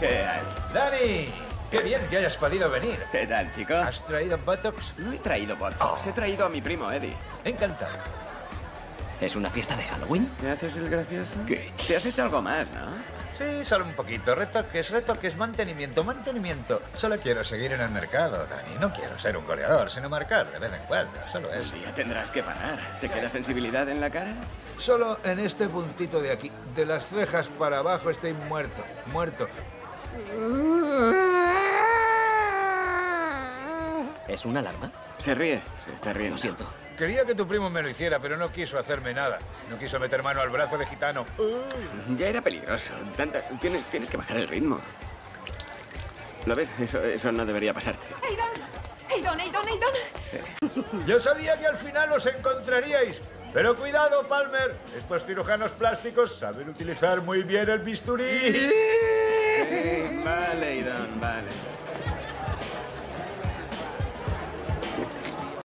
¿Qué hay? ¡Dani! ¡Qué bien que hayas podido venir! ¿Qué tal, chico? ¿Has traído Botox? No he traído Botox. He traído a mi primo, Eddie. Encantado. ¿Es una fiesta de Halloween? ¿Te haces el gracioso? ¿Qué? Te has hecho algo más, ¿no? Sí, solo un poquito. Retoques, retoques, mantenimiento, mantenimiento. Solo quiero seguir en el mercado, Dani. No quiero ser un goleador, sino marcar de vez en cuando. Solo Un eso. día tendrás que parar. ¿Te queda sensibilidad en la cara? Solo en este puntito de aquí. De las cejas para abajo estoy muerto. Muerto. ¿Es una alarma? Se ríe. Se está riendo. Lo siento. Quería que tu primo me lo hiciera, pero no quiso hacerme nada. No quiso meter mano al brazo de gitano. Ya era peligroso. Tanta- Tienes, tienes que bajar el ritmo. ¿Lo ves? Eso, eso no debería pasarte. Aidon, Aidon, Aidon, Aidon. Yo sabía que al final os encontraríais. Pero cuidado, Palmer. Estos cirujanos plásticos saben utilizar muy bien el bisturí. Vale, Idón, vale.